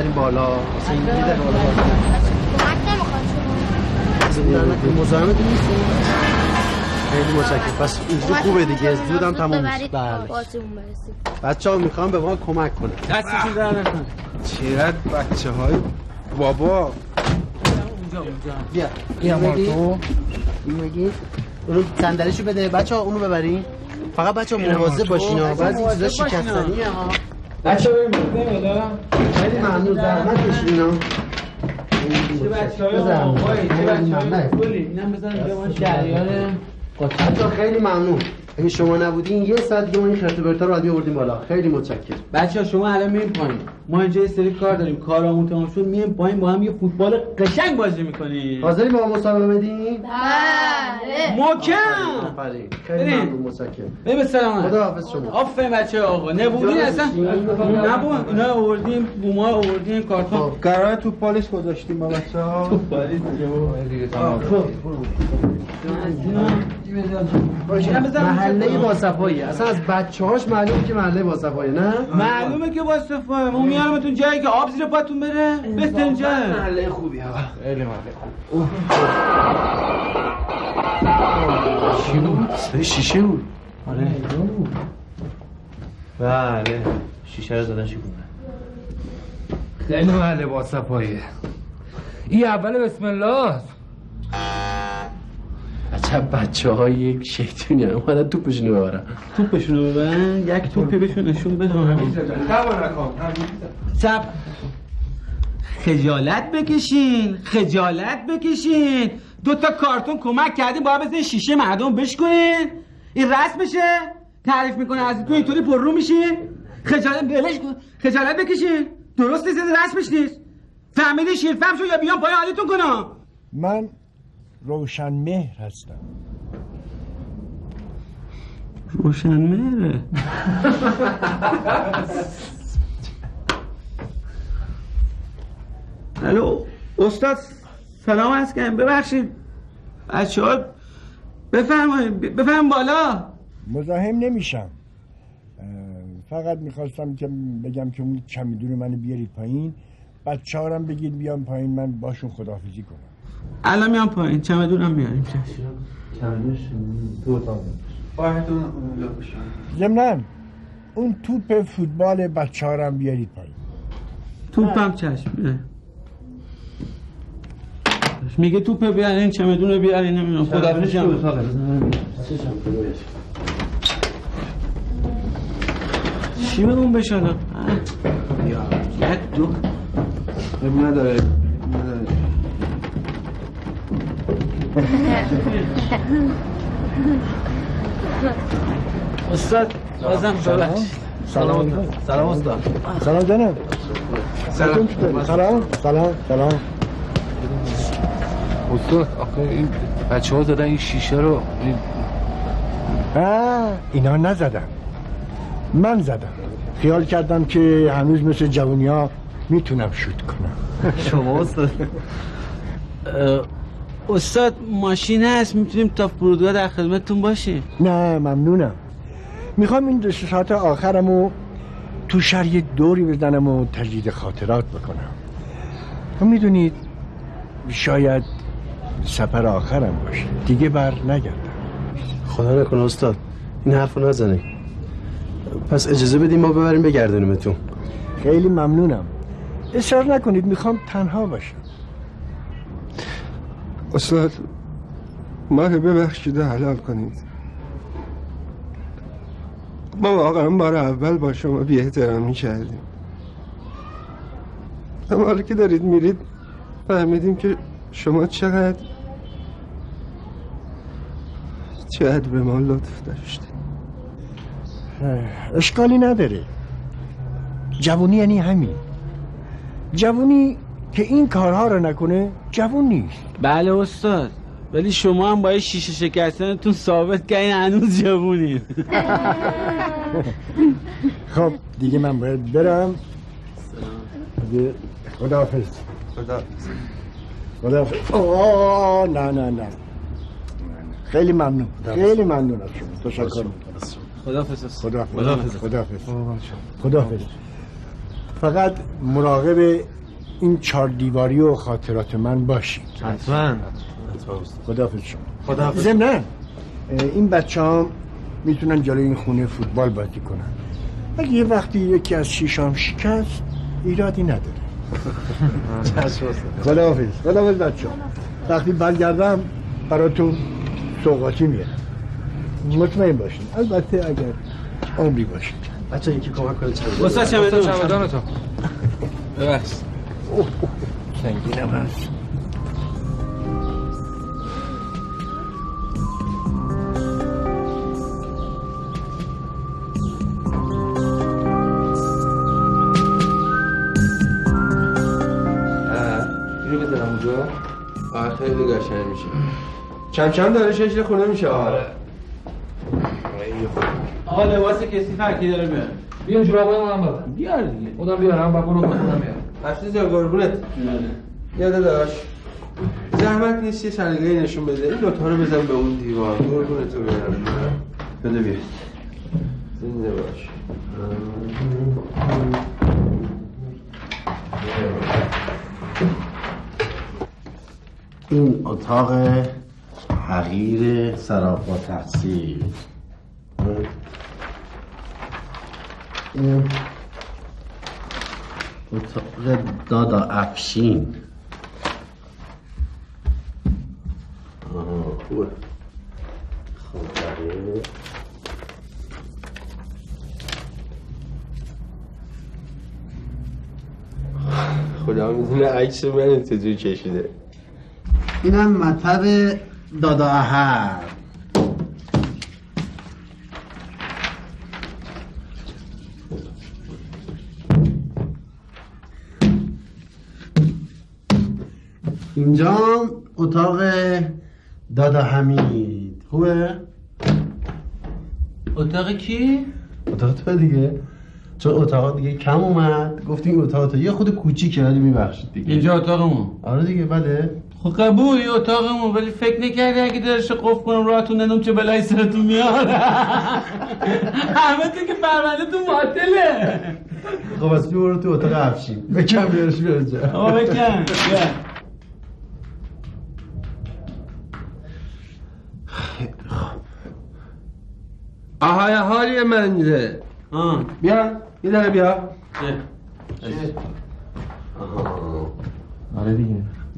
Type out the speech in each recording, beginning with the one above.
ببریم بالا. واسه این میده بالا. کمک نمی‌خواد شما مزاحمت نیستیم خیلی متشکرم. پس اینجا خوبه دیگه. زودم تموم میشه. بله. بچه ها می‌خوام به ما کمک کنه دستتون در نکن چقدر بچه های بابا. اونجا اونجا بیا. بیا. مارتو اینو بگیر اونو صندلیشو بده. بچه ها اونو ببرین. فقط بچه ها مواظب باشین ها. بعضی چیزا شکستنیه ها. بچه بریم بالا خیلی ممنون زحمت کشیدین ها. چه بچه های بزن. آقای چه بچه های. گلی اینم بزن اینجا ما ها خیلی ممنون. اگه شما نبودین یه ساعت دیگه ما این خرت برتا رو باید می‌آوردیم بالا. خیلی متشکرم. بچه ها شما الان میریم پایین. ما اینجا یه سری کار داریم. کارامون تمام شد. میریم پایین. با هم یه فوتبال قشنگ بازی می‌کنیم. حاضری با ما مسابقه بدین؟ بله. محکم خیلی بریم. ممنون متشکرم. بریم به سلامت خدا حافظ شما. آفرین بچه آقا. نبودین اصلا؟ نبود. اینا آوردیم بوما آوردیم کارتون. قرار تو پالش گذاشتیم با بچه ها محله با صفایی اصلا از بچه هاش معلوم که محله با صفایی نه؟ معلومه که با صفای ما میارمتون جایی که آب زیر پاتون بره بهترین جای. محله خوبی ها. چی بود؟ شیشه بود. بله. شیشه رو زدن شکونه. خیلی محله با صفایه این اول بسم الله. عجب بچه های یک شیطونی هم اومدن توپشون رو ببرن. توپشون رو ببرن؟ یک توپی بهشون نشون بده سب خجالت بکشین خجالت بکشین. دو تا کارتون کمک کردین باید بزنین شیشه مردم بشکنین این رسمشه تعریف می‌کنه از تو اینطوری پر رو میشین. خجالت بلش کن. خجالت بکشین. درست نیست این رسمش نیست. فهمیدی شیرفهم شو یا بیان پای حالیتون کنم. من روشن مهر هستم. روشن مهره. الو استاد سلام از کنم ببخشید. بچه ها بفرمایید بفرم بالا. مزاحم نمیشم. فقط می‌خواستم که بگم که اون چمیدون منو بیارید پایین. بچه بگید بیان پایین. من باشون خداحافظی کنم. الان میام پایین. چمدونم میاریم؟ باهتون اونجا بشن ضمناً اون توپ فوتبال بچه ها هم بیارید پایین. توپم چشم. میگه توپ بیارین چمدون رو بیارین نمی‌دونم. خدا چی بگم بشه الان؟ اه. یک دو. نداره. استاد بازم سلام سلام استاد سلام جانم سلام سلام سلام سلام استاد آخه این بچه ها زدن این شیشه رو این آه اینا نزدم من زدم خیال کردم که هنوز مثل جوونی ها می‌تونم شوت کنم شما استاد استاد ماشین هست می‌تونیم تا فرودگاه در خدمتتون باشیم. نه ممنونم. می‌خوام این دو ساعت آخرمو تو شهر یه دوری بزنم و تجدید خاطرات بکنم. و می‌دونید شاید سفر آخرم باشه. دیگه بر نگردم. خدا نکنه استاد این حرف نزنید پس اجازه بدیم ما ببریم بگردونیمتون خیلی ممنونم. اصرار نکنید می‌خوام تنها باشم. استاد ما رو و حلال کنید ما واقعا بار اول با شما بی احترامی کردیم اما حالا که دارید میرید فهمیدیم که شما چقدر چقدر به ما لطف داشتید اشکالی نداره جوونی یعنی همین جوونی که این کارها رو نکنه جوون نیست. بله استاد. ولی شما هم با شیشه شکستنتون ثابت کردین هنوز جوونین خب دیگه من باید برم. دیگه خداحافظ. خدا خداحافظ. آه نه نه نه. خیلی ممنون. خیلی ممنون از شما. تشکر می‌کنم. خدافظ خداحافظ. خداحافظ. خداحافظ. فقط مراقب این چهار دیواری و خاطرات من باشید. حتما. خداحافظ شما. خداحافظ. نه این بچه هم می‌تونن جلوی این خونه فوتبال بازی کنن. اگه یه وقتی یکی از شیشام شکست ایرادی نداره. خداحافظ. خداحافظ بچه وقتی برگردم براتون سوقاتی میارم مطمئن باشین. البته اگر عمری باشید بچه یکی کمک کنه چه استاد چمدون چمدانتو ببخش سنگینم هست. خیلی قشنگ میشه. چند چند داره شش خونه میشه. آره. آقا لباس کسی فرقی داره بیار بیا جورابای من بده. بیار دیگه. خودم بیارم و برو خودم بیارم عزیز جان قربونت یاده داشت. زحمت نیست یه سلیقه نشون بده. این دوتا رو بزن به اون دیوار. قربونت رو بیارم بده بیا زنده باش. این اتاق حقیر سراپا تحصیل. این اتاق دادا افشین. آها، خوبه. خب بقیه خدا می‌دونه عکس من چجوری کشیده. اینم مطب دادا احد اینجا اتاق دادا حمید. خوبه؟ اتاق کی؟ اتاق تو دیگه. چون اتاق دیگه کم اومد. گفتیم اتاق تو. یه خود کوچیکه ولی میبخشید دیگه. اینجا اتاقمون. آره دیگه بله. خب قبول یه اتاقمون. ولی فکر نکردی اگه درش قفل کنم راهتون ندم چه بلایی سرتون میاد؟ همه تو که پرونده تو معطله. خب از برو تو اتاق افشین. بکن بیارش بیار اینجا. آقا بکن. بیا. آهای حالی منزه آه بیا یه دقیقه بیا آره دیگه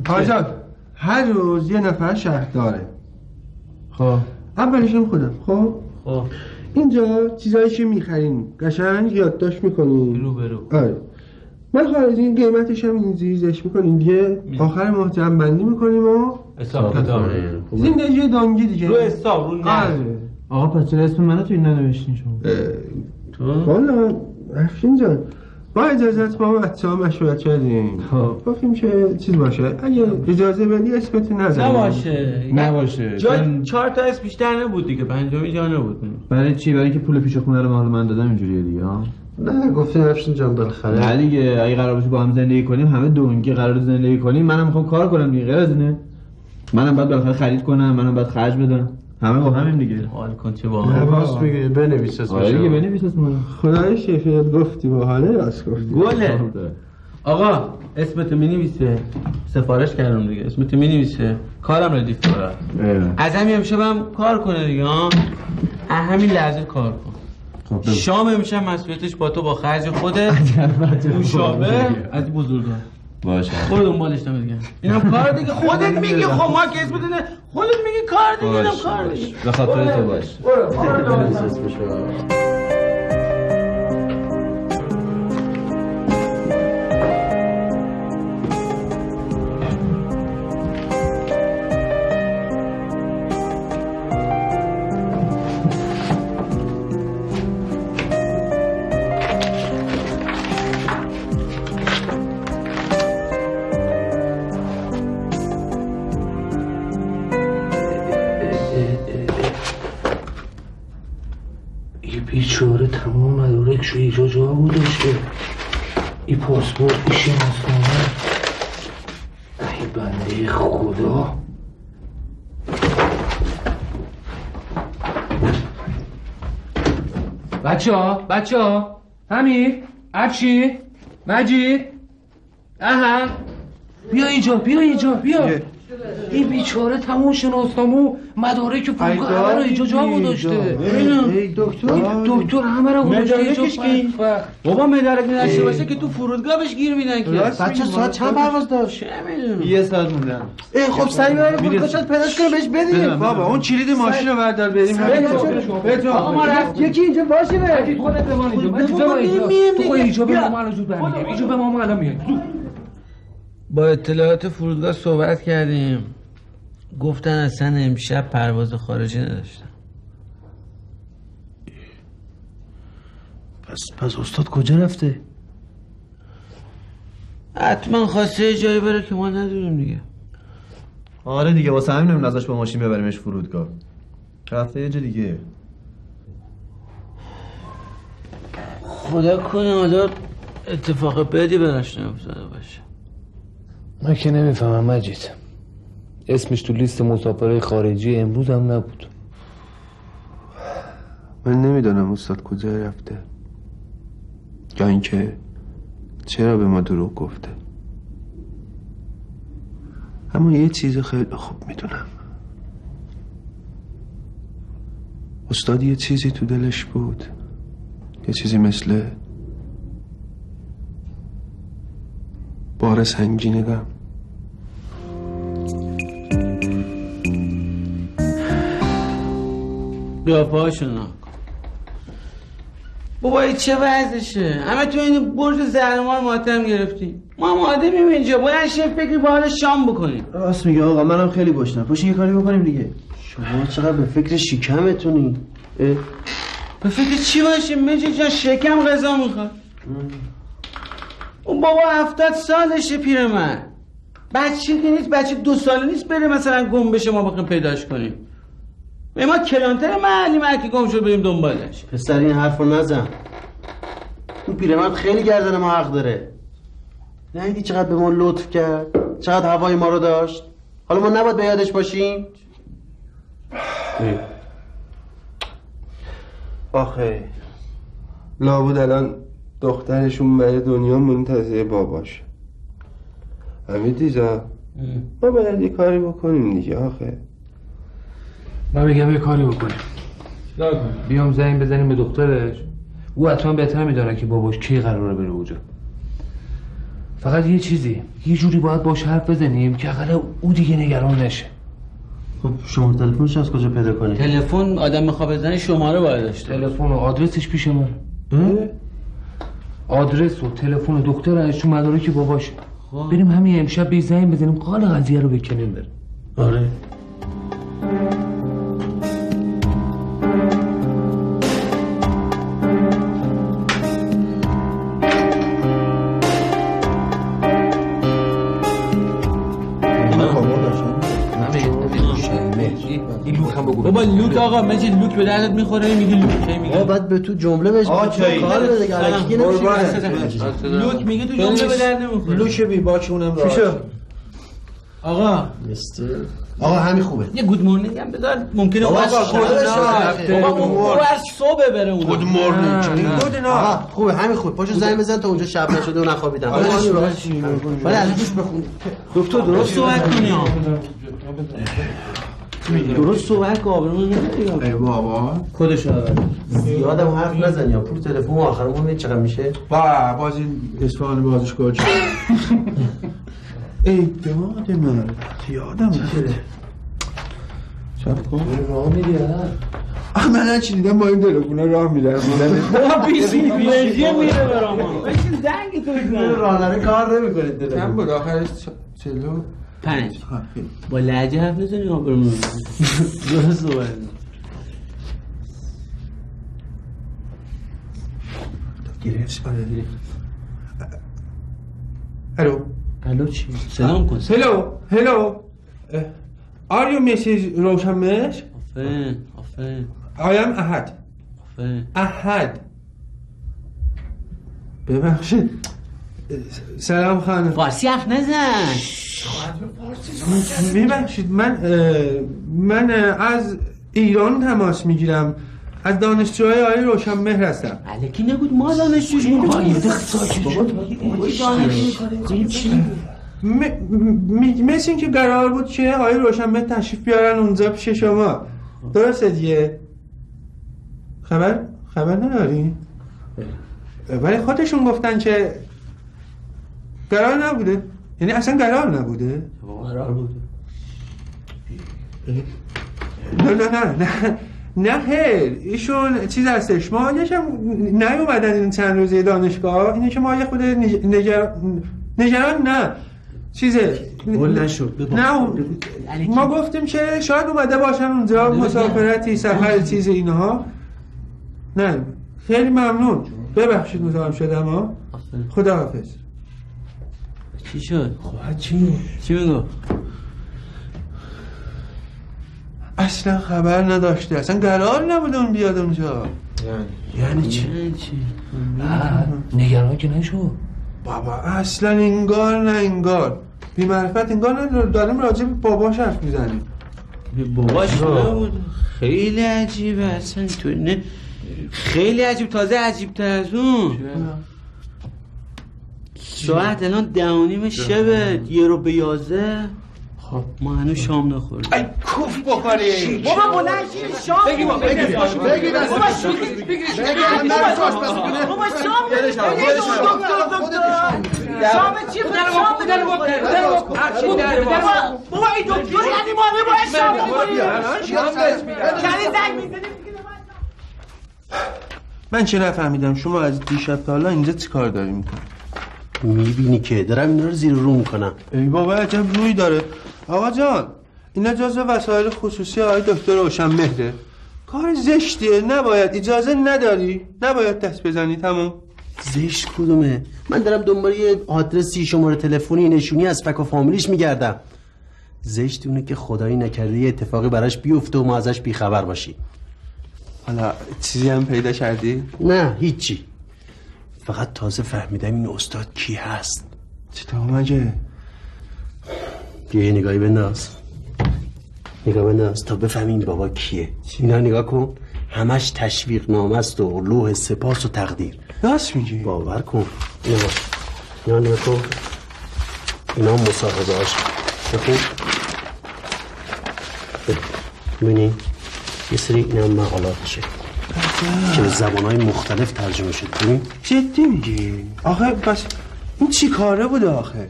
آجان هر روز یه نفر شهر داره خب اولشم خودم خب خب اینجا چیزایی که می‌خریم قشنگ یادداشت می‌کنیم رو برو آره من خارج این قیمتش هم اینجوری زش می‌کنیم دیگه آخر ماه جمع بندی می‌کنیم و حساب کتاب زندگی دانگی دیگه رو حساب رو نه آقا پس چرا اسم منو توی ننوشتین شما؟ تو؟ والا افشین جان. با اجازت ما بچه ها مشورت کردیم گفتیم که چیز باشه. اگه اجازه بدی اسمت نزنیم نباشه. نباشه. جا چهار تا اسم بیشتر نبود دیگه. پنجمی جا نبود. برای چی؟ برای اینکه پول پیش خونه رو مال من دادم اینجوریه دیگه ها نه گفتیم افشین جان بالاخره. نه دیگه. اگه قرار باشه با هم زندگی کنیم همه دونگی قرار زندگی کنیم منم می‌خوام کار کنم دیگه غیر از اینه. منم باید بالاخره خرید کنم منم باید خرج بدم. همه با همین دیگه. حال کن چه نه با راست میگه بنویس اسمشو. آره دیگه بنویس اسمو. خدای شفیت گفتی با حاله راست گفتی. گله. آقا اسمتو می نویسه سفارش کردم دیگه. اسمتو می نویسه کارم ردیف داره از همین امشب هم کار کنه دیگه ها از همین لحظه کار کن. شام امشب مسئولیتش با تو با خرج خودت. نوشابه از بزرگان. باشه. برو دنبالش نمی دیگه اینم کار دیگه. خودت میگی خب ما که اسمت نه خودت میگی کار دیگه اینم کار دیگه. به خاطر تو باش اسمشو میشه ای پاسپورت میشه ای بنده خدا. بچه ها بچه ها. همین افشی مجید. اها بیا اینجا بیا اینجا بیا. این بیچاره تمام شناسنامه مدارک فرودگاه همه رو اینجا جا گذاشته. دکتر. دکتر همه رو گذاشته. اینجا بدبخت. بابا مدارک نداشته باشه که تو فرودگاه بهش گیر میدن که. بچه ساعت چند پرواز داشت؟ یه ساعت موندم. ای خب سعی برای فرودگاه پیداش کنه بهش بدیم. بابا اون کلید ماشین رو بردار بریم. آقا ما رفت. یکی اینجا باشه. مجید خودت به ما اینجا تو خود اینجا به ما الان زود برمیگردیم. اینجا به ما الان میاد با اطلاعات فرودگاه صحبت کردیم. گفتن اصلا امشب پرواز خارجی نداشتن. پس پس استاد کجا رفته؟ حتما خواسته یه جایی بره که ما ندونیم دیگه. آره دیگه واسه همین نمی‌دونم ازش با ماشین ببریمش فرودگاه. رفته یه جا دیگه. خدا کنه حالا اتفاق بدی براش نیفتاده باشه. من که نمی‌فهمم مجید. اسمش تو لیست مسافرهای خارجی امروز هم نبود. من نمی‌دانم استاد کجا رفته. یا اینکه چرا به ما دروغ گفته. اما یه چیز خیلی خوب می‌دونم. استاد یه چیزی تو دلش بود. یه چیزی مثل بار سنگین غم بیا پاشو بابا این چه وضعشه؟ همه تو این برج زهرمار ماتم گرفتیم ما هم آدمیم اینجا. باید یه فکری با حال شام بکنیم. راست میگه آقا منم خیلی گشنم پاشین یه کاری بکنیم دیگه. شما چقدر به فکر شکمتونی؟ به فکر چی باشیم مجید جان شکم غذا می‌خواد. اون بابا هفتاد سالشه پیرمرد بچه که نیست بچه دو ساله نیست بره مثلا گم بشه ما بخوایم پیداش کنیم. به ما کلانتر محلی مرکی گم شد بریم دنبالش. پسر این حرف رو نزن. اون پیرمرد خیلی گردن ما حق داره. ندیدی چقدر به ما لطف کرد؟ چقدر هوای ما رو داشت؟ حالا ما نباید به یادش باشیم؟ آخه لابد الان دخترشون برای دنیا منتظر باباش. همین دیزا ما باید یه کاری بکنیم دیگه آخه. من میگم یه کاری بکنیم. بیام زنگ بزنیم به دخترش. او حتما بهتر می‌دونه که باباش کی قراره بره اونجا. فقط یه چیزی یه جوری باید باش حرف بزنیم که اقل او دیگه نگران نشه. خب شما تلفنش از کجا پیدا کنیم؟ تلفن آدم می‌خواد بزنه شماره باید داشته تلفن و آدرسش پیش من آدرس و تلفن دخترش تو مدارک باباشه بریم همین امشب به زنگ بزنیم قال قضیه رو بکنیم بریم. آره. لوک بابا لوک آقا مجید لوک به دردت می‌خوره میگی لوک کی میگی آقا بعد به تو جمله بهش آقا. کار بده دیگه الکی لوک میگه تو جمله به درد نمی‌خوره لوش بی باچونم را آقا مستر آقا همین خوبه یه گود مورنینگ هم بدار ممکنه از خودش از صبح بره اون گود مورنینگ آقا خوبه همین خوبه پاشو زنگ بزن تا اونجا شب نشده و نخوابیدم ولی از گوش بخون دکتر درست صحبت کنی ها درست صحبت آبرومون نمیاد ای بابا. کدش یادم حرف نزن یا پول تلفن آخر ماه چقدر میشه؟ با باز این اصفهان بازش کجا ای داد من یادم رفت شب کن. راه میدی؟ آخه من چی دیدم با این تلفن راه میرم بیسی بیلژی میره برام بشین زنگ تو بزن راهنمایی کار نمی‌کنه کم تلفن بود آخرش؟ چلو پنج. با لهجه حرف نزنی آبرومون درست کن. گرفت. آره گرفت. الو. الو چی؟ سلام کن. هلو هلو. Are you Mrs. روشنمش؟ آفرین آفرین. I am احد. آفرین. احد. ببخشید. سلام خانم. فارسی حرف نزن. ببخشید من من از ایران تماس می‌گیرم. از دانشجوهای آقای روشن مهر هستم. الکی نبود؟ ما دانشجوش مثل اینکه قرار بود که آقای روشنبه تشریف بیارن اونجا پیش شما. درسته دیگه؟ خبر؟ خبر نداری؟ ولی خودشون گفتن که قرار نبوده. یعنی اصلا قرار نبوده؟ قرار بود. نه نه نه نه نه خیر ایشون چیز هستش. ما یکم نیومدن این چند روزه دانشگاه. اینه که ما یه خود نج- نگر... نگران نه. چیزه؟ گل نشد. نه ما گفتیم که شاید اومده باشن اونجا مسافرتی سفر چیز اینها. نه خیلی ممنون. ببخشید مزاحم شدم ها خدا حافظ چی شد خواهد چی چی میگو اصلا خبر نداشته اصلا قرار نبوده اون بیاد اونجا یعنی چی نگران که نشو بابا اصلا انگار نه انگار بی معرفت انگار نه داریم راجع به باباش حرف می‌زنیم باباش نبود خیلی عجیبه اصلا تو نه خیلی عجیب تازه عجیب تر از اون ساعت الان ده و نیم شبه یه رو به یازده. خب. ما هنوز شام نخوردیم. ای کوف بخوری. بابا بلند شید شام بگی بابا بگی بگی بابا بابا شام شام چی شام بابا این دکتر یعنی ما باید شام بخوریم یعنی زنگ می‌زنیم من چه نفهمیدم؟ شما از دیشب تا حالا اینجا چی کار داری می‌کنی می‌بینی که دارم اینا رو زیر رو می‌کنم. ای بابا عجب روی داره. آقا جان اینا جزو وسایل خصوصی آقای دکتر روشن مهره کار زشتیه. نباید. اجازه نداری. نباید دست بزنی. تمام زشت کدومه؟ من دارم دنبال یه آدرسی شماره تلفنی نشونی از فک و فامیلیش میگردم. زشت اونه که خدایی نکرده یه اتفاقی براش بیفته و ما ازش بیخبر باشی حالا چیزی هم پیدا کردی؟ نه هیچی. فقط تازه فهمیدم این استاد کی هست. چطور مگه؟ بیا یه نگاهی بنداز. نگاه بنداز تا بفهمی این بابا کیه. اینا نگاه کن. همش تشویق نامه است و لوح سپاس و تقدیر. راست میگی؟ باور کن. اینا اینا نگاه کن. اینا مصاحبه هاش. بخون. ببینی یه سری این هم مقالاتشه که به زبانهای مختلف ترجمه شد. جدی میگی؟ آخه بس این چی کاره بوده آخه؟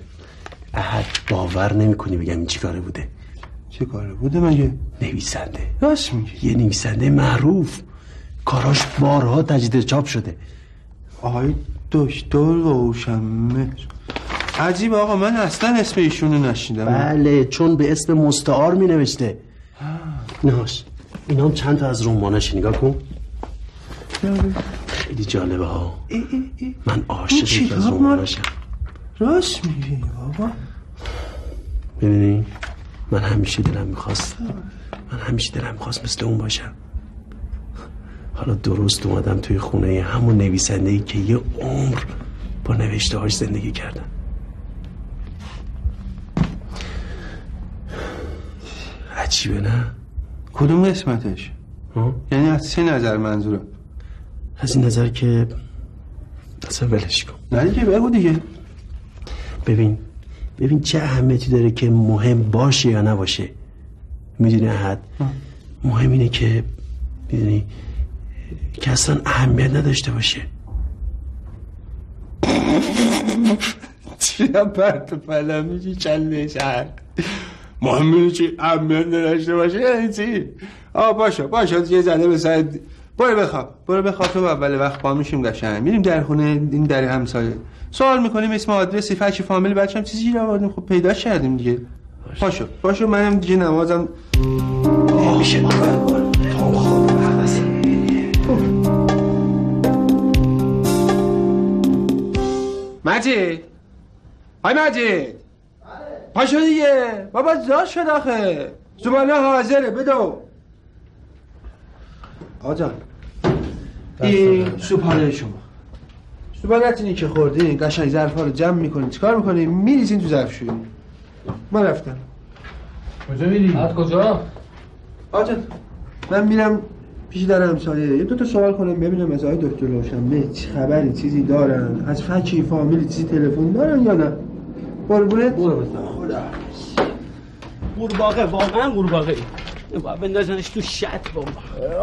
احد باور نمی‌کنی بگم این چیکاره بوده. چی کاره بوده مگه؟ نویسنده. راست میگی؟ یه نویسنده معروف. کاراش بارها تجدید چاپ شده. آقای دکتر روشنمهر عجیب آقا من اصلا اسم ایشونو نشیدم. بله چون به اسم مستعار می نوشته ناش اینا هم چند تا از رمانش نگاه کن. خیلی جالبه ها من عاشق چی یکی از؟ رماناشم راست میگی بابا ببینی من همیشه دلم می‌خواست من همیشه دلم می‌خواست مثل اون باشم حالا درست اومدم توی خونه همون نویسنده ای که یه عمر با نوشته هاش زندگی کردم عجیبه نه کدوم قسمتش؟ ها؟ یعنی از چه نظر منظورم؟ از این نظر که اصلا ولش کن. نه دیگه بگو دیگه. ببین ببین چه اهمیتی داره که مهم باشه یا نباشه. می‌دونی احد مهم اینه که می‌دونی که اصلا اهمیت نداشته باشه. چی هم پرت پلا میگی کله شهر. مهم اینه چی؟ اهمیت نداشته باشه؟ یعنی چی؟ آه باشه باشه یه زده به سر برو بخواب برو بخواب تو اول وقت پا میشیم قشنگ. میریم در خونه این در همسایه. سوال می‌کنیم اسم آدرسی فک فامیل بچه‌م چیزی رو آوردیم. خب پیدا کردیم دیگه. پاشو پاشو منم دیگه نمازم میشه. مجید. های مجید. پاشو دیگه. بابا زاد شد آخه. زباله حاضره بدو. آجان این سوپانه شما. سوپانتونی که خوردین قشنگ ظرفا رو جمع می‌کنین چیکار می‌کنین؟ میریزین تو ظرفشویی من رفتم کجا میری؟ بعد کجا؟ آجان من میرم پیش در همسایه. یه دو تا سوال کنم ببینم از آقای دکتر روشنبه چه خبری چیزی دارن؟ از فکی فامیلی چیزی تلفن دارن یا نه؟ قربونت؟ خدا. قورباغه واقعا قورباغه باید بندازنش تو شط بابا.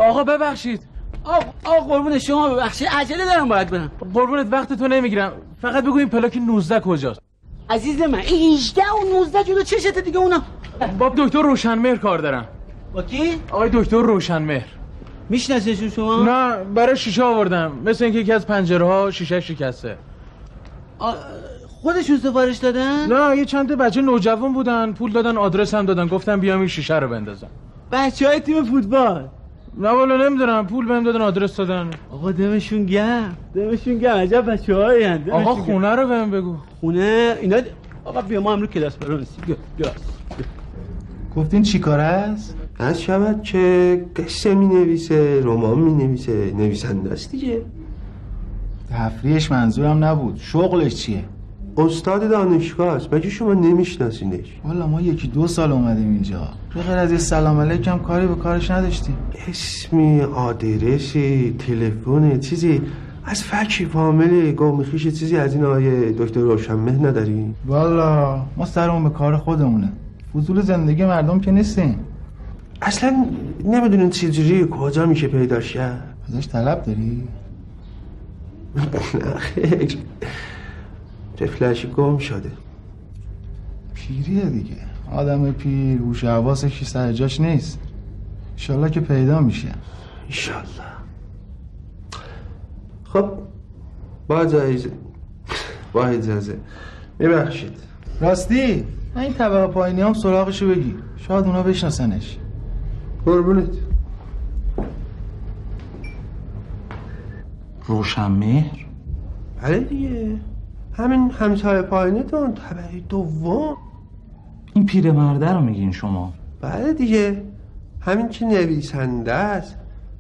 آقا ببخشید. آقا آقا قربون شما ببخشید. عجله دارم باید برم. قربونت وقت تو نمی‌گیرم. فقط بگو این پلاک 19 کجاست. عزیز من این 18 و 19 جلو چشته دیگه اونا؟ با دکتر روشنمهر کار دارم. با کی؟ آقای دکتر روشنمهر. میشناسیشون شما؟ نه برای شیشه آوردم. مثل اینکه یکی از پنجره ها شیشه شکسته. آ، خودشون سفارش دادن؟ نه یه چند تا بچه نوجوان بودن. پول دادن آدرس هم دادن. گفتم بیام این شیشه رو بندازم. بچه های تیم فوتبال. نه والا نمی‌دونم پول بهم دادن آدرس دادن. آقا دمشون گرم دمشون گرم. عجب بچه های آقا خونه رو بهم بگو. خونه؟ اینا د- آقا بیا ما امرو کلاس برو گفتین چی کار است؟ از شود که قصه می نویسه رمان می نویسه نویسنده است دیگه. تفریحش منظورم نبود. شغلش چیه؟ استاد دانشگاه است. مگه شما نمیشناسینش؟ والا ما یکی دو سال اومدیم اینجا. به غیر از یه سلام علیکم کاری به کارش نداشتیم. اسمی آدرسی تلفن چیزی. از فکی فامیل گامخیش چیزی از این آقای دکتر روشنمه نداری والا ما سرمون به کار خودمونه. فضول زندگی مردم که نیستیم. اصلا نمی‌دونین چجوری کجا میشه پیداش کرد ازش طلب داری؟ نه خیر. طفلش گم شده. پیریه دیگه. آدم پیر هوش و حواسش سر جاش نیست. انشالله که پیدا میشه. ایشالله خب با جایزه با اجازه. ببخشید. راستی؟ این طبقه پایینی هم سراغشو بگی شاید اونا بشناسنش. قربونت. روشنمهر بله دیگه. همین همسایه پایینتون طبقه دوم. این پیرمرده رو میگین شما؟ بله دیگه. همین که نویسنده است.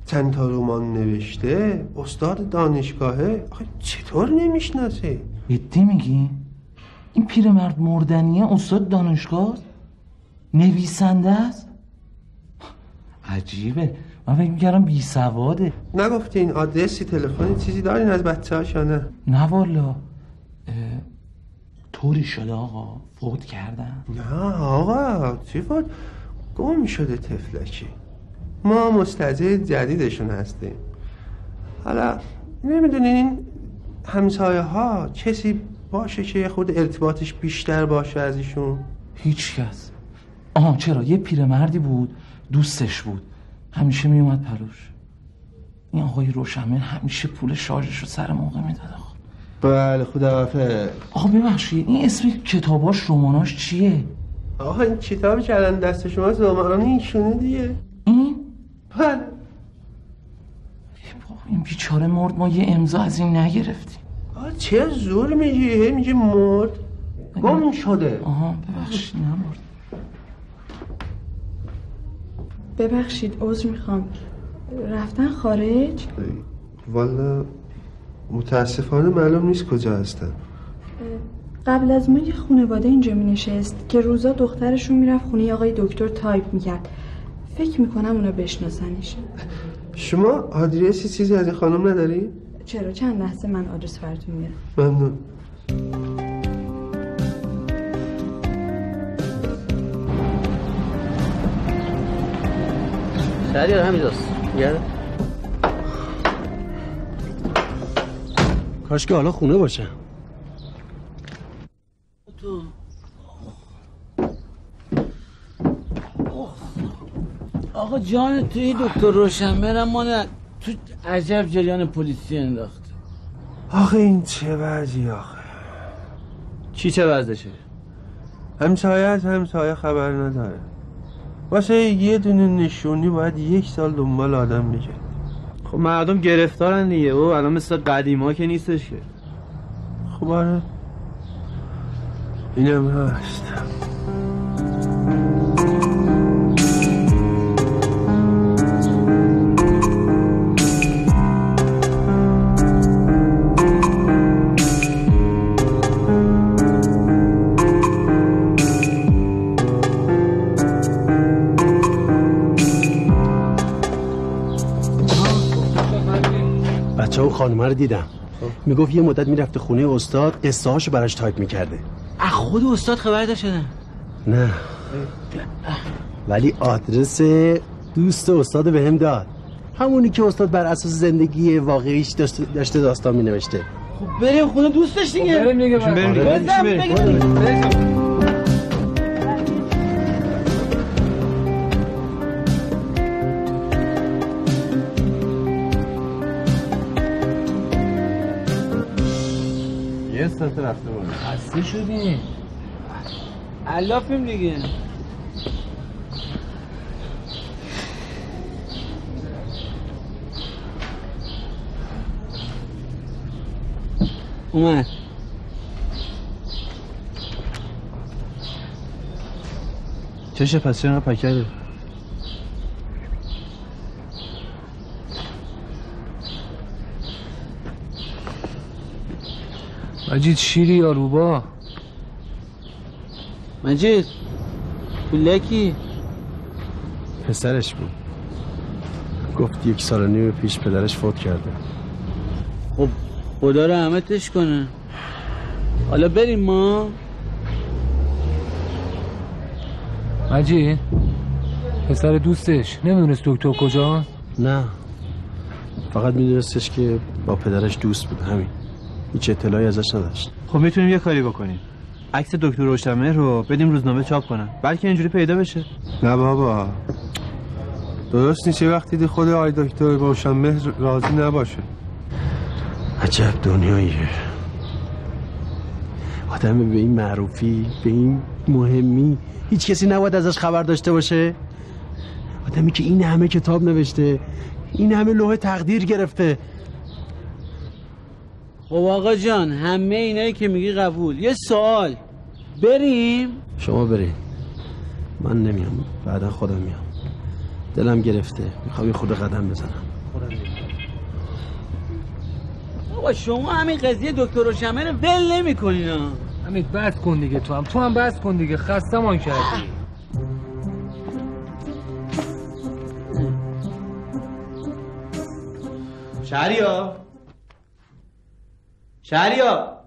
چند تا رمان نوشته. استاد دانشگاهه. آخه چطور نمی‌شناسه؟ جدی میگی این پیرمرد مردنیه؟ استاد دانشگاه نویسنده است؟ عجیبه. من فکر می‌کردم بی سواده نگفتین آدرسی تلفنی چیزی دارین از بچه هاش نه؟ نه والا. طوری شده آقا؟ فوت کردن؟ نه آقا چی بود گم شده تفلکی ما مستجه جدیدشون هستیم. حالا نمی‌دونین این همسایه ها کسی باشه که خود ارتباطش بیشتر باشه از ایشون؟ هیچ کس. آها چرا؟ یه پیرمردی بود دوستش بود. همیشه میومد پلوش. این آقای روشنمهر همیشه پول شارژش رو سر موقع می‌داد بله خدا آقا ببخشید این اسم کتاباش رماناش چیه؟ آقا این کتابی که الان دست شما زمان ایشونه دیگه. این؟ بله. ای بابا، این بیچاره مرد ما یه امضا از این نگرفتیم آقا چه زور میگی؟ هی میگه مرد. گم شده. آها ببخشید نمرد ببخشید عذر می‌خوام. رفتن خارج؟ والا متاسفانه معلوم نیست کجا هستن. قبل از ما یه خانواده اینجا می نشست که روزا دخترشون می‌رفت خونه آقای دکتر تایپ می‌کرد. فکر می‌کنم اونا بشناسنش شما آدرسی چیزی از این خانم نداری؟ چرا؟ چند لحظه من آدرس براتون میارم ممنون. شهریار همینجاست. کاش که حالا خونه باشه. آقا جان توی دکتر روشنبرم ما نه. تو عجب جریان پلیسی انداخت. آخه این چه وضعی آخه؟ چی چه وضعشه؟ همسایه از همسایه خبر نداره. واسه یه دونه نشونی باید یک سال دنبال آدم بگه. خب مردم گرفتارن دیگه. او الان مثل قدیما که نیستش که. خب آره. اینم هست. اون خانومه رو دیدم. می‌گفت یه مدت می‌رفته خونه استاد قصه هاشو براش تایپ می‌کرده. از خود استاد خبر داشته نه؟ ولی آدرس دوست استاد به هم داد. همونی که استاد بر اساس زندگی واقعیش داشته داستان می نوشته خب بریم خونه دوستش دیگه. بریم دیگه بریم. دیگه. خسته شدیم علافیم دیگه. اومد. چشه پس چرا پکره؟ مجید شیری یا روبا؟ مجید پولکی؟ پسرش بود. گفت یک سال و نیم پیش پدرش فوت کرده. خب خدا رحمتش کنه. حالا بریم ما. مجید پسر دوستش نمی‌دونست دکتر کجا نه. فقط میدونستش که با پدرش دوست بود همین. هیچ اطلاعی ازش نداشت. خب می‌تونیم یه کاری بکنیم. عکس دکتر روشنمه رو بدیم روزنامه چاپ کنن بلکه اینجوری پیدا بشه. نه بابا. درست نیست. یه وقتی دی خود آی دکتر روشنمهر راضی نباشه. عجب دنیاییه. آدم به این معروفی به این مهمی هیچ کسی نباید ازش خبر داشته باشه. آدمی که این همه کتاب نوشته این همه لوح تقدیر گرفته. خب آقا جان همه اینایی که میگی قبول. یه سوال. بریم؟ شما برین من نمیام. بعدا خودم میام. دلم گرفته. می‌خوام یه خود قدم بزنم. بابا شما همین قضیه دکتر روشنمه رو ول نمی کنین همین بس کن دیگه تو هم. تو هم بس کن دیگه. خسته مان کردی. شهریا شهریا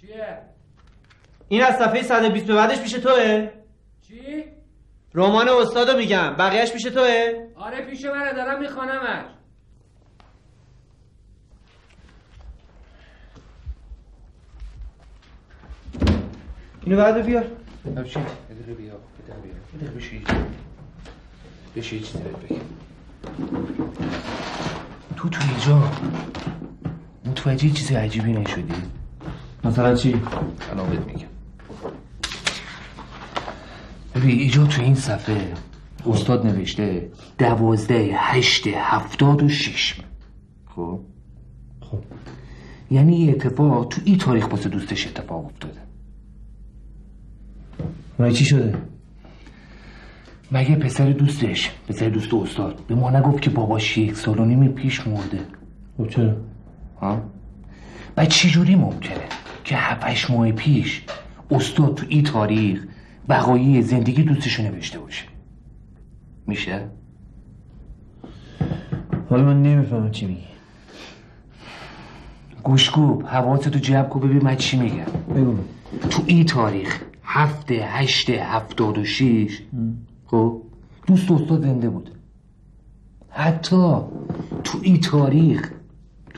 چیه؟ این از صفحه 120 به بعدش پیش توه. چی؟ رمان استادو میگم. بقیهش پیش توه. آره پیش منه دارم میخوانمش. اینو بعد بیار. بشید یه دقیقه بیا یه دقیقه بشید یه چیزی بگم. تو تو اینجا متوجه یه چیز عجیبی نشدی؟ مثلا چی؟ الان بهت میگم. ببین اینجا تو این صفحه استاد نوشته دوازده هشت هفتاد و شیش خب؟ خب. یعنی این اتفاق تو این تاریخ واسه دوستش اتفاق افتاده. مگه چی شده؟ مگه پسر دوستش پسر دوست استاد به ما نگفت که باباش یک سال و نیم پیش مرده؟ خب چرا؟ و چجوری ممکنه که هفتش ماه پیش استاد تو این تاریخ بقایی زندگی دوستشو نوشته باشه؟ میشه؟ حالا من نمی‌فهمم چی میگی. گوشکوب حواستو جمع کن ببین من چی میگم. بگو. تو این تاریخ هفته هشت هفتاد و شیش خب؟ دوست استاد زنده بود. حتی تو این تاریخ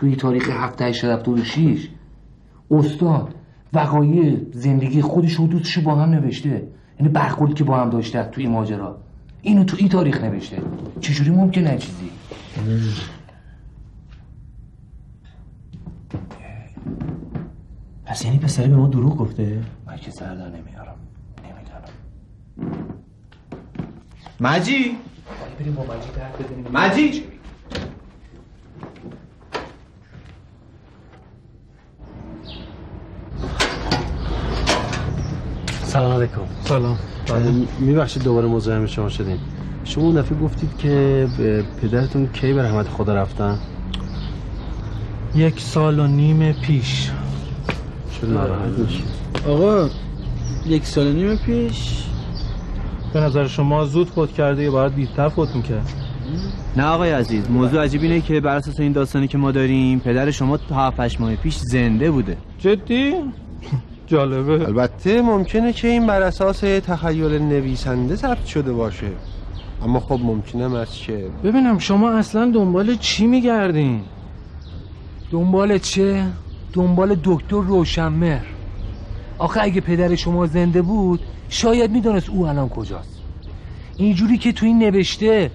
تو این تاریخ هفته هشت هفتاد و شیش. استاد وقایع زندگی خودش و دوستش با هم نوشته. یعنی برخوردی که با هم داشته تو این ماجرا. اینو تو این تاریخ نوشته. چجوری ممکنه چیزی؟ پس یعنی پسره به ما دروغ گفته؟ من که سر در نمیارم. نمی‌دونم مجی! بریم با مجید حرف بزنیم. مجید سلام علیکم. سلام. میبخشید دوباره مزاحم شما شدیم. شما اون دفعه گفتید که به پدرتون کی به رحمت خدا رفتن؟ یک سال و نیم پیش. آقا یک سال و نیم پیش. به نظر شما زود فوت کرده یا باید دیرتر فوت می‌کرد؟ نه آقای عزیز موضوع عجیب اینه که بر اساس این داستانی که ما داریم پدر شما تا 7 ماه پیش زنده بوده. جدی؟ جالبه. البته ممکنه که این بر اساس تخیل نویسنده ثبت شده باشه. اما خب ممکنه است که ببینم شما اصلا دنبال چی میگردین؟ دنبال چه؟ دنبال دکتر روشنمر آخه اگه پدر شما زنده بود شاید می‌دونست او الان کجاست. اینجوری که تو این نوشته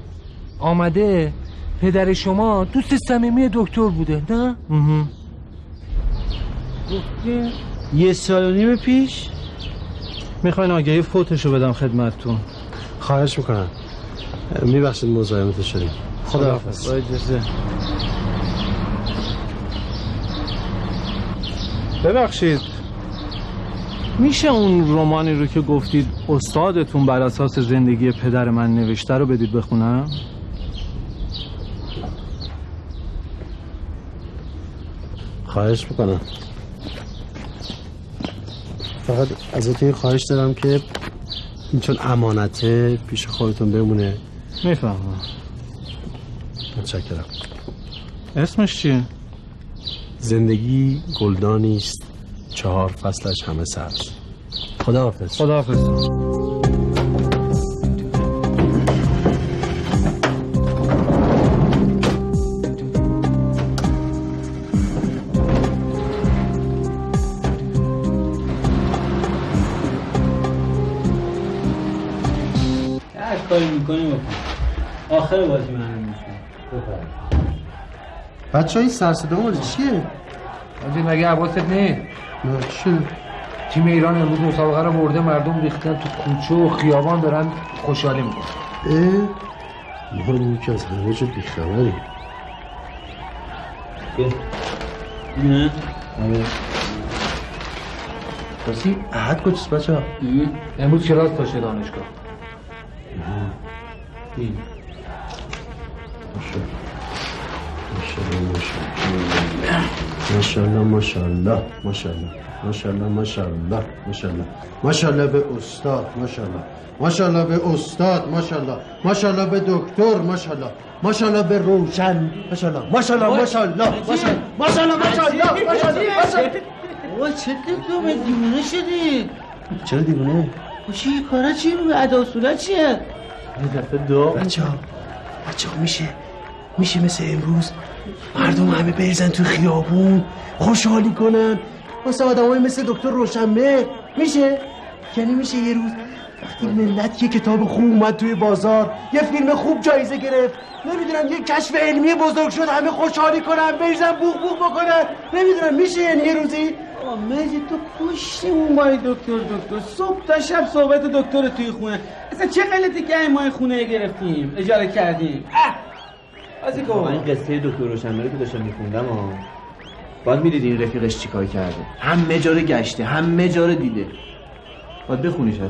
آمده پدر شما دوست صمیمی دکتر بوده نه؟ یه سال و نیم پیش می‌خواین آگهی فوتشو بدم خدمتتون. خواهش می‌کنم. میبخشید مزاحمت شدیم. خداحافظ. ببخشید. میشه اون رومانی رو که گفتید استادتون بر اساس زندگی پدر من نوشته رو بدید بخونم؟ خواهش می‌کنم. فقط ازتون خواهش دارم که این چون امانته پیش خودتون بمونه. می‌فهمم. متشکرم. اسمش چیه؟ زندگی گلدانی است. چهار فصلش همه سبز. خداحافظ. خداحافظ. هر آخر بازی من بچه های سرسده مال چیه؟ آجی مگه حواست نیست؟ نه چی؟ تیم ایران امروز مسابقه رو برده مردم ریختن تو کوچه و خیابان دارن خوشحالی می‌کنن. اه؟ ما رو که از همه جا بیخبری نه. آره. راستی احد کجاست بچه ها؟ امروز کلاس داشته دانشگاه. ماشاءالله ماشاءالله. ماشاءالله ماشاءالله. ماشاءالله. ماشاءالله ماشاءالله. به استاد ماشاءالله. ماشاءالله به استاد ماشاءالله. ماشاءالله به دکتر ماشاءالله. ماشاءالله به روشن ماشاءالله. ماشاءالله ماشاءالله. ماشاءالله ماشاءالله ماشاءالله. ماشاءالله بابا چه دکتر دیوونه شدی. چرا دیوونه؟ چی؟ کارا چی؟ ادا اصولا چیه؟ یه دفعه دو بچه ها بچه ها میشه. میشه مثل امروز مردم همه بریزن تو خیابون خوشحالی کنن. واسه آدم های مثل دکتر روشنمهر میشه؟ یعنی میشه یه روز وقتی ملت یه کتاب خوب اومد توی بازار یه فیلم خوب جایزه گرفت. نمی‌دونم یه کشف علمی بزرگ شد همه خوشحالی کنن بریزن بوغ بوغ بکنن. نمی‌دونم میشه یعنی یه روزی؟ مجید تو کشتی اون بای دکتر دکتر. صبح تا شب صحبت دکتر توی خونه. اصلا چه غلطی که ما خونه گرفتیم؟ اجاره کردیم. اه بازی با کن این قصه دکتر روشنبری که داشتم میخوندم ها باید می‌دیدی این رفیقش چیکار کرده. همه جا رو گشته همه جا رو دیده. باید بخونیش اصلا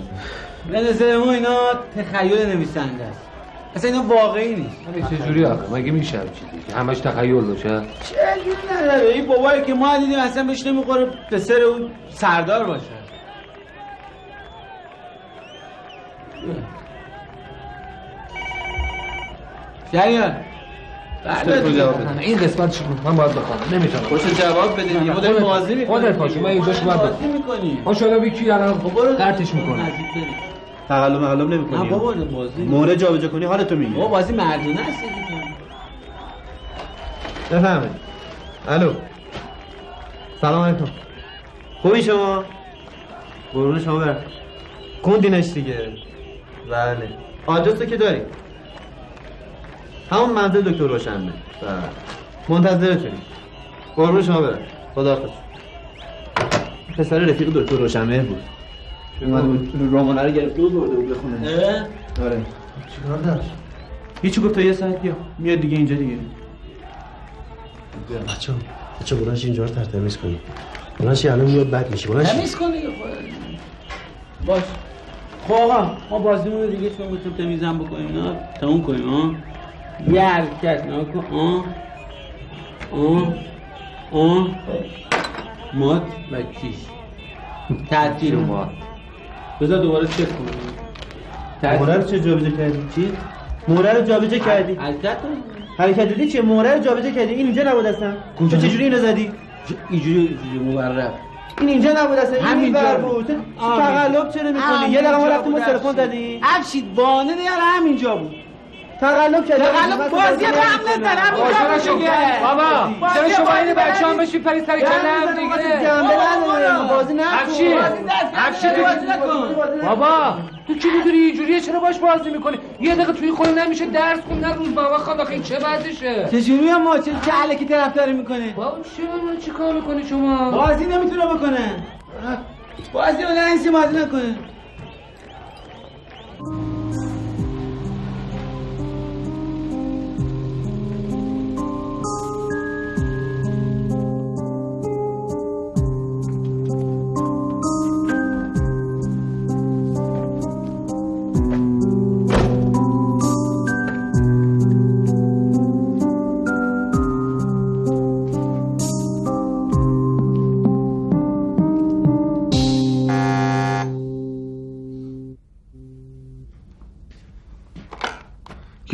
به نظر ما اینا تخیل نویسنده است. اصلا اینا واقعی نیست. همین چجوری آخه؟ مگه میشه چیزی؟ که همش تخیل باشه؟ چه نداره. این بابایی که ما دیدیم اصلا بهش نمی‌خوره پسر اون سردار باشه. شریان این قسمت چی بود من باید بخوام نمی‌تونم. خوش جواب بده دیگه ما داریم بازی می‌کنیم. خودت پاشو من اینجاش باید بخوام می‌کنی پاشو الان یکی الان قرتش می‌کنه. تقلب مقلب نه نمی‌کنیم بابا بازی مورد جابجا کنی حالتو بابا می‌گیره بازی مردونه است. بفهمید الو. سلام علیکم. خوبی شما؟ قربون شما برم. خوندینش دیگه. بله. آدرس که داری؟ همون منزل دکتر روشنه. بله. منتظرتونی. قربون شما برم. خداحافظ. پسر رفیق دکتر روشنمهر بود. بود رمانه رو گرفته بود برده بود بخونه. اه؟ آره. چیکار داشت؟ هیچی گفت تا یه ساعت بیا. میاد دیگه اینجا دیگه. بچه ها بچه بلنش اینجا رو ترتمیز کنیم. بلنش الان میاد بد میشه. بلنش تمیز کن دیگه خودت. باش. خب آقا ما بازیمون دیگه چون گفتم تمیزم بکنیم نه؟ تموم کنیم ها؟ یه حرکت نه کن. آه آه آه مات و کیش. تعطیل. مات؟ بذار دوباره چک کنیم دوباره رو چه جابجا کردی؟ چی؟ موره رو جابجا کردی؟ حرکت حرکت دیدی چه موره رو جابجا کردی؟ این اینجا نبود اصلا. تو چجوری اینو زدی؟ اینجوری اینجوری مورب این اینجا نبود اصلا. این همینجا اینور بود. تقلب چرا می‌کنی؟ یه دقیقه ما رفتیم با تلفن زدی. افشید بانه دیار همینجا بود. تقلب کردی تقلب بازی همینجا بود دیگه. بابا چرا شما این بچه هم بشین پری سر کلم دیگه؟ بازی نکن افشین بابا تو کی می‌دونی اینجوریه؟ چرا باش بازی می‌کنی؟ یه دقیقه توی خونه نمیشه درس خوندن روز بابا خان آخه این چه چجوری هم ما؟ چه چه علکی طرفداری می‌کنه بابا چه چی کار می‌کنی شما؟ بازی نمی‌تونه بکنه. بازی رو ننسی بازی نکنه؟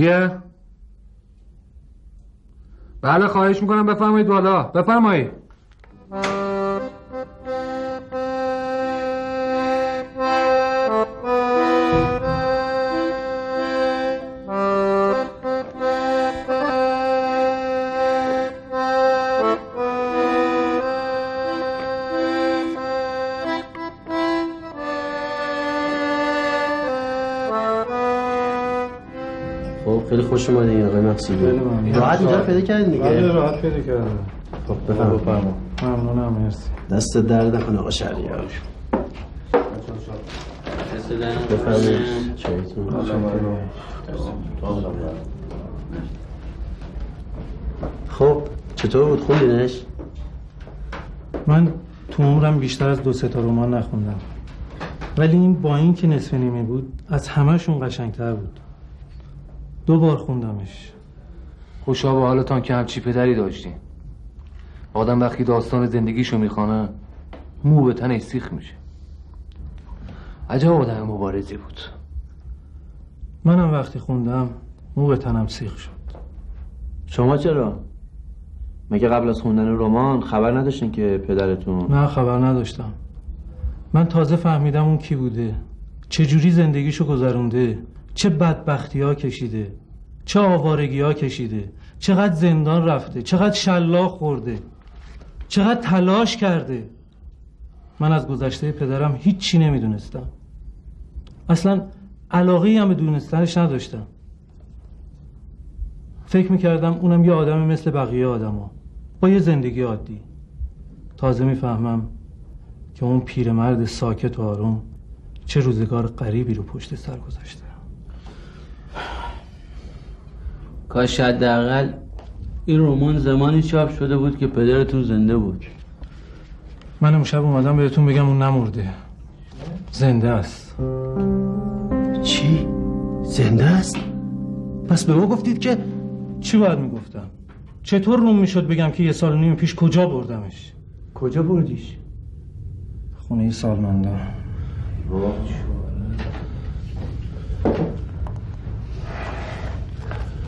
کیه؟ بله خواهش می‌کنم بفرمایید بالا بفرمایید خیلی خوش اومدین آقای مقصودی راحت اینجا پیدا کردین بله دیگه راحت پیدا کردم. خب بفرمایید. بفرما ممنونم مرسی. دست درد نکنه آقا شهریار بفرمایید. خب چطور بود؟ خوندینش؟ من تو عمرم بیشتر از دو سه تا رمان نخوندم. ولی این با این که نصف نیمه بود از همهشون قشنگتر بود. دو بار خوندمش. خوشا به حالتان که همچی پدری داشتین. آدم وقتی داستان زندگیشو می‌خوانه مو به تنش سیخ میشه. عجب آدم مبارزی بود. منم وقتی خوندم مو به تنم سیخ شد. شما چرا؟ مگه قبل از خوندن رمان خبر نداشتین که پدرتون؟ نه خبر نداشتم. من تازه فهمیدم اون کی بوده. چه جوری زندگیشو گذرونده؟ چه بدبختی ها کشیده چه آوارگی ها کشیده چقدر زندان رفته چقدر شلاق خورده چقدر تلاش کرده. من از گذشته پدرم هیچی نمی‌دونستم. اصلا علاقه هم به دونستنش نداشتم. فکر می‌کردم اونم یه آدم مثل بقیه آدما با یه زندگی عادی. تازه می‌فهمم که اون پیرمرد ساکت و آروم چه روزگار غریبی رو پشت سر گذاشته. کاش حداقل این رمان زمانی چاپ شده بود که پدرتون زنده بود. من امشب اومدم بهتون بگم اون نمرده. زنده است. چی؟ زنده است؟ پس به ما گفتید که چی باید می‌گفتم؟ چطور روم می‌شد بگم که یه سال و نیم پیش کجا بردمش؟ کجا بردیش؟ خونه سالمندان.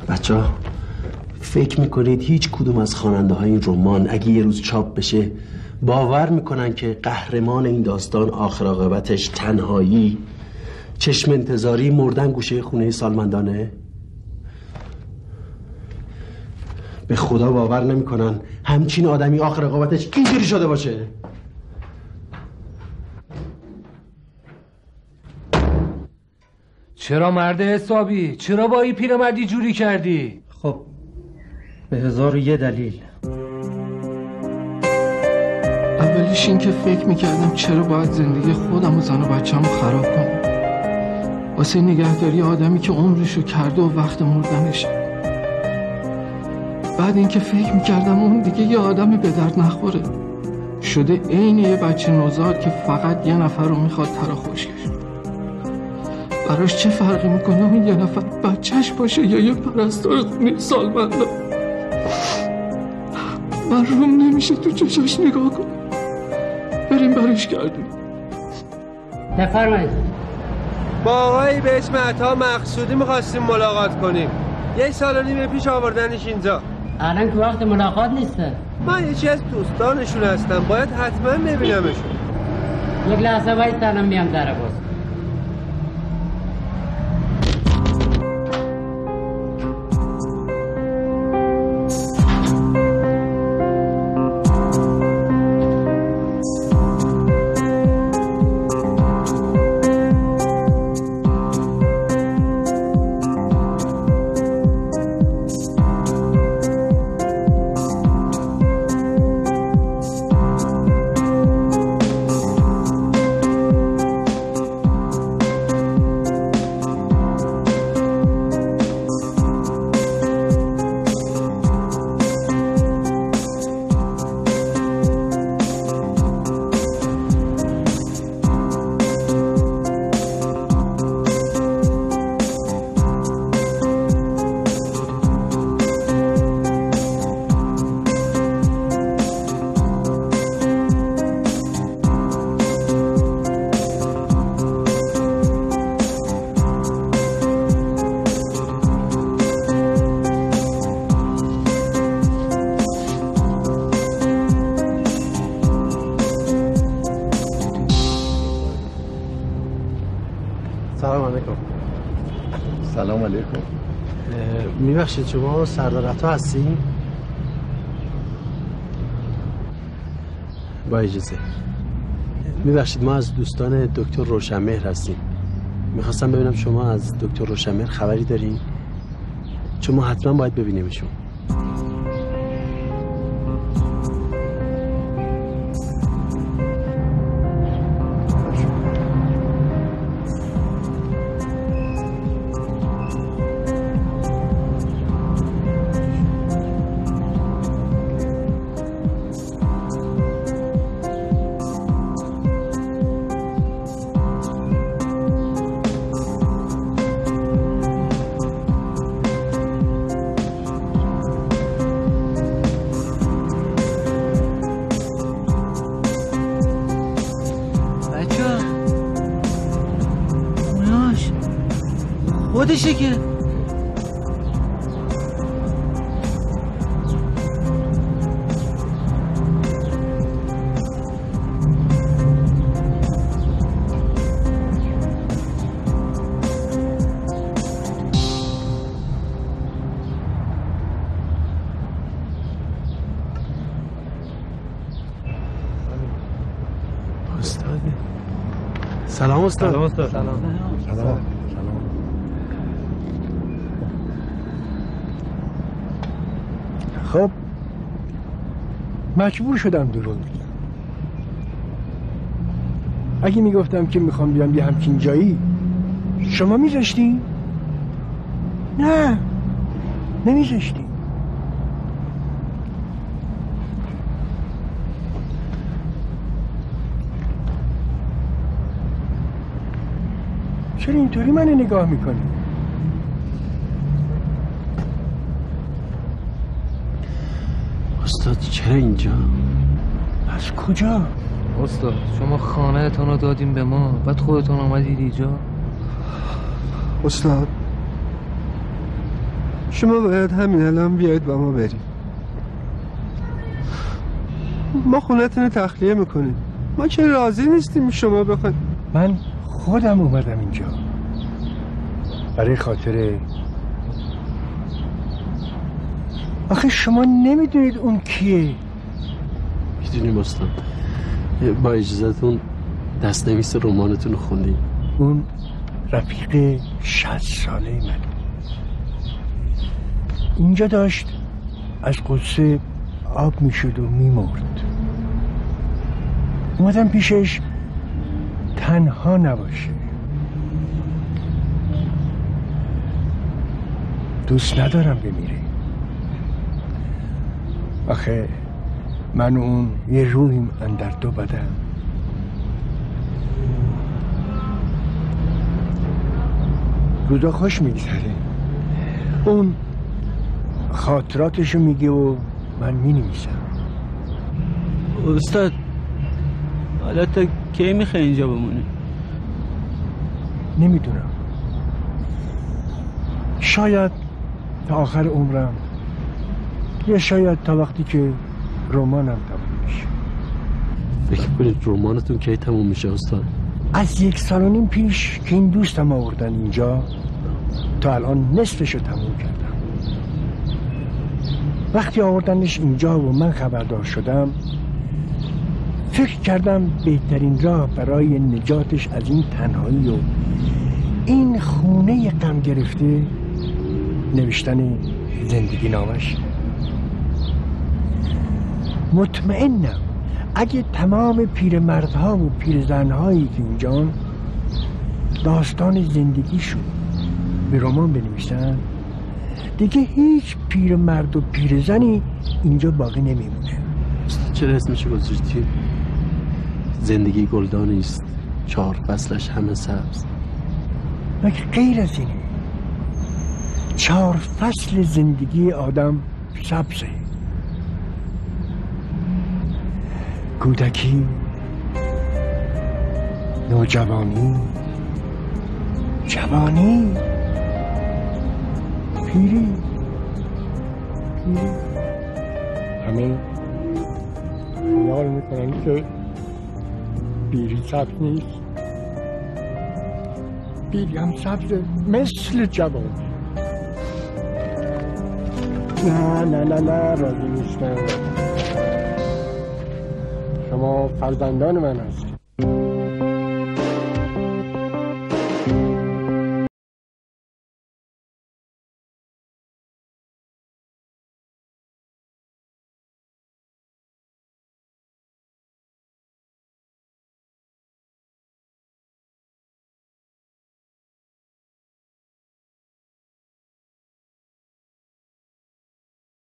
بچه ها فکر می‌کنید هیچ کدوم از خواننده های این رمان اگه یه روز چاپ بشه باور می‌کنن که قهرمان این داستان آخر عاقبتش تنهایی چشم انتظاری مردن گوشه خونه سالمندانه؟ به خدا باور نمی‌کنن همچین آدمی آخر عاقبتش اینجوری شده باشه. چرا مرد حسابی؟ چرا با این پیرمردی جوری کردی؟ خب به هزار و یه دلیل. اولیش این که فکر می‌کردم چرا باید زندگی خودم و زن و بچم رو خراب کنم. واسه نگهداری آدمی که عمرشو کرده و وقت مردنشه بعد اینکه فکر می‌کردم اون دیگه یه آدم به درد نخوره. شده عین یه بچه نوزاد که فقط یه نفر رو می‌خواد ترا خشکش براش چه فرقی می‌کنه؟ اون یه نفر بچهش باشه یا یه پرستار خونه سالمندان من روم نمیشه تو چشاش نگاه کنم. بریم برش کردیم بفرمایید با آقایی به اسم عطا مقصودی می‌خواستیم ملاقات کنیم. یک سال و نیم پیش آوردنش اینجا. الان که وقت ملاقات نیسته. من یکی از دوستانشون هستم. باید حتما ببینمشون. یک لحظه باید تنم میام در باز میبخشید شما سردار عطا هستین؟ با اجازه میبخشید ما از دوستان دکتر روشنمهر هستیم می‌خواستم ببینم شما از دکتر روشنمهر خبری دارین؟ چون ما حتما باید ببینیمشون سلام استاد سلام استاد. سلام. سلام خب مجبور شدم بگم اگه می‌گفتم که می‌خوام بیام یه همچین جایی شما میذاشتی؟ نه نمیذاشتی چرا اینطوری من نگاه می‌کنی؟ استاد چرا اینجا؟ از کجا؟ استاد شما خانه رو دادیم به ما بعد خودتون آمدید اینجا استاد شما باید همین الان بیاید با ما بریم ما خونتون رو تخلیه می‌کنیم ما که راضی نیستیم شما بخواید من خودم اومدم اینجا. برای خاطر آخه شما نمی‌دونید اون کیه. می‌دونیم استاد با اجازتون دست نویس رمانتون رو خوندیم. اون رفیق شست ساله من. اینجا داشت از قصه آب می‌شد و میمرد. اومدم پیشش تنها نباشه. دوست ندارم بمیره آخه من اون یه روحیم اندر دو بدن. روزا خوش میگذره. اون خاطراتشو میگه و من می‌نویسم. استاد حالا تا کی می‌خوای اینجا بمونی؟ نمی‌دونم. شاید تا آخر عمرم. یا شاید تا وقتی که رمانم تموم میشه. فکر کنید رمانتون کی تموم میشه استاد؟ از یک سال و نیم پیش که این دوستم آوردن اینجا تا الان نصفشو تموم کردم. وقتی آوردنش اینجا و من خبردار شدم فکر کردم بهترین راه برای نجاتش از این تنهایی و این خونه غم گرفته نوشتن زندگی نامش. مطمئنم اگه تمام پیرمردها و پیرزنهایی که اینجان داستان زندگیشون به رمان بنویسن دیگه هیچ پیرمرد و پیرزنی اینجا باقی نمیمونه. چرا اسمش گذاشتی؟ زندگی گلدانی است چهار فصلش همه سبز. مگه غیر از اینه چهار فصل زندگی آدم سبزه. کودکی نوجوانی جوانی پیری پیری. همه خیال می‌کنن که پیری سبز نیست. پیری هم سبزه مثل جوانی نه نه نه نه راضی نیستم. شما فرزندان من هستید.